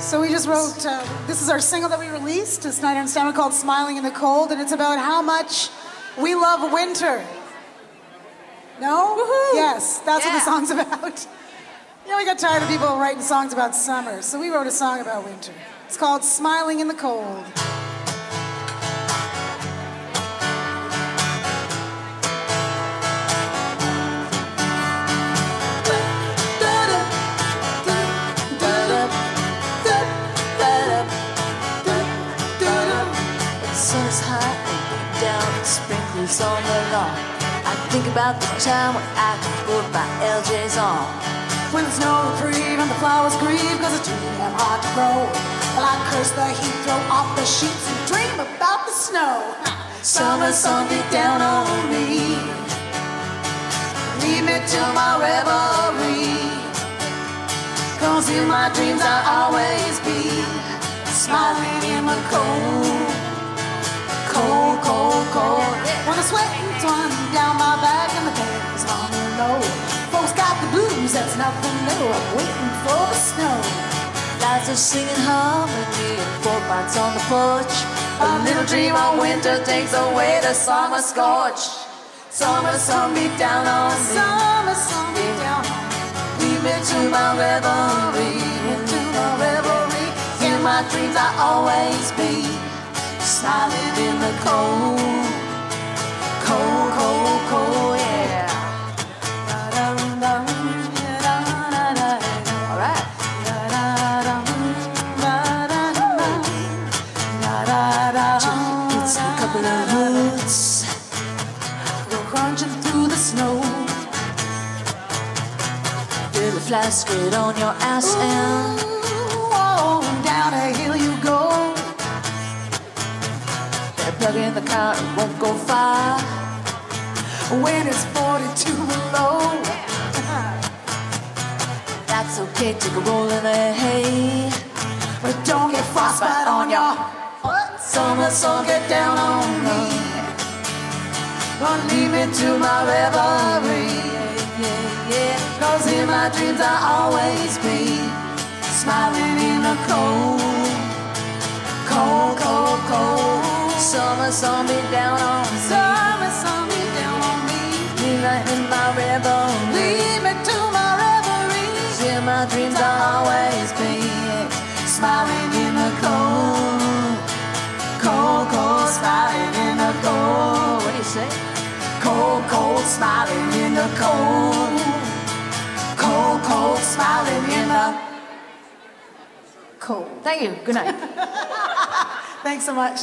So we just wrote, uh, this is our single that we released, it's Snider and Stammer called Smiling in the Cold, and it's about how much we love winter. No? Woohoo! Yes, that's what the song's about. Yeah, we got tired of people writing songs about summer, so we wrote a song about winter. It's called Smiling in the Cold. Down, sprinkles on the lawn. I think about the time when I could put my LJs on. When there's no reprieve and the flowers grieve Cause it's too damn hard to grow Well, I curse the heat, throw off the sheets And dream about the snow Summer sun beat down on me. Lead me to my reverie. Cause in my dreams I'll always be smiling in the. Cold, nothing new I'm waiting for the snow Lights are singing harmony and four bites on the porch. A little dream on winter takes away the summer scorch. Summer sun beat down on me. Summer sun beat down on me Lead me to my reverie. To my reverie In my dreams I always be smiling in the cold, crunching through the snow. The fly straight on your ass and Oh, down a hill you go They're plugging the car, it won't go far. When it's 42 below That's okay, take a roll in the hay. But don't get frostbite on your Summer sun get down on me. Don't leave me to my reverie. Yeah, yeah, yeah. Cause in my dreams I always be smiling in the cold. Cold, cold, cold. Summer sun be down on me. Summer sun beat down on me me in my reverie. Lead me to my reverie In my dreams I'll always be smiling Cold, smiling in the cold, cold, cold, smiling in the Cold Thank you. Good night. Thanks so much